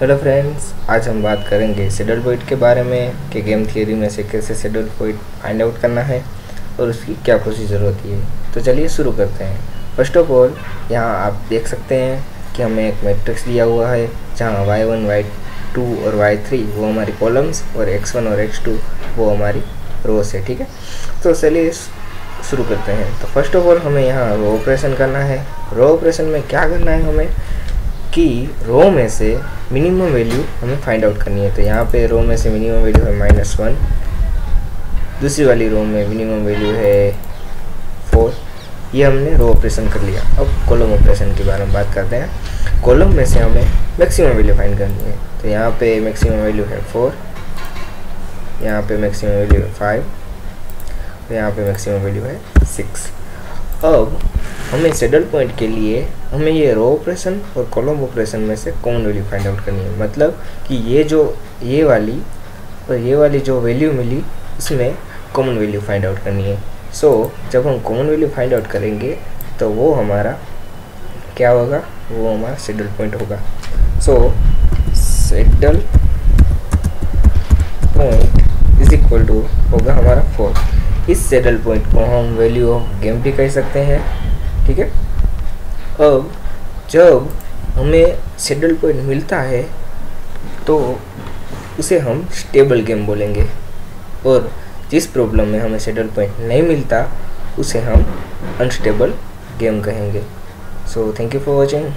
Hello friends आज हम बात करेंगे शेडल पॉइंट के बारे में कि गेम थियरी में से कैसे शेडल पॉइंट फाइंड आउट करना है और उसकी क्या प्रोसीजर होती है। तो चलिए शुरू करते हैं। फ़र्स्ट ऑफ़ ऑल यहाँ आप देख सकते हैं कि हमें एक मैट्रिक्स दिया हुआ है, जहाँ वाई वन वाई टू और वाई थ्री वो हमारी कॉलम्स और एक्स वन और एक्स टू वो हमारी रोस है, ठीक है? तो चलिए शुरू करते हैं। तो फ़र्स्ट ऑफ़ ऑल हमें यहाँ रो ऑपरेशन करना है। रो ऑपरेशन में क्या करना है हमें? कि रो में से मिनिमम वैल्यू हमें फाइंड आउट करनी है। तो यहाँ पे रो में से मिनिमम वैल्यू है माइनस वन दूसरी वाली रो में मिनिमम वैल्यू है फोर ये हमने रो ऑपरेशन कर लिया। अब कॉलम ऑपरेशन के बारे में बात करते हैं। कॉलम में से हमें मैक्सिमम वैल्यू फाइंड करनी है। तो यहाँ पे मैक्सिमम वैल्यू है फोर यहाँ पे मैक्सिमम वैल्यू है फाइव यहाँ पे मैक्सिमम वैल्यू है सिक्स अब हमें सेडल पॉइंट के लिए हमें ये रो ऑपरेशन और कॉलम ऑपरेशन में से कॉमन वैल्यू फाइंड आउट करनी है? मतलब कि ये जो ये वाली और ये वाली जो वैल्यू मिली उसमें कॉमन वैल्यू फाइंड आउट करनी है। सो so, जब हम कॉमन वैल्यू फाइंड आउट करेंगे तो वो हमारा क्या होगा? वो हमारा सेडल पॉइंट होगा। So saddle point is equal to होगा हमारा फोर इस सेडल पॉइंट को हम वैल्यू ऑफ़ गेम भी कह सकते हैं। ठीक है? अब जब हमें सेडल पॉइंट मिलता है तो उसे हम स्टेबल गेम बोलेंगे। और जिस प्रॉब्लम में हमें सेडल पॉइंट नहीं मिलता, उसे हम अनस्टेबल गेम कहेंगे। So thank you for watching